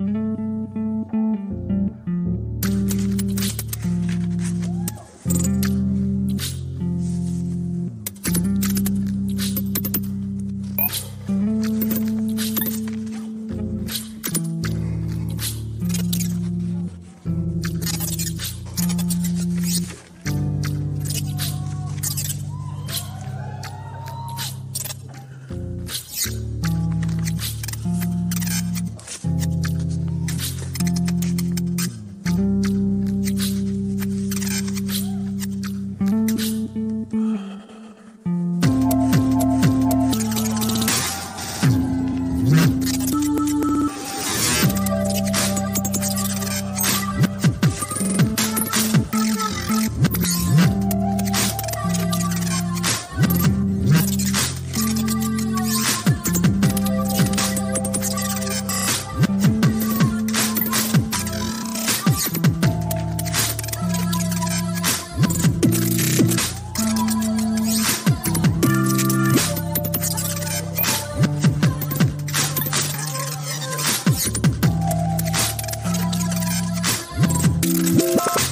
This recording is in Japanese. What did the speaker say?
Mm-hmm. you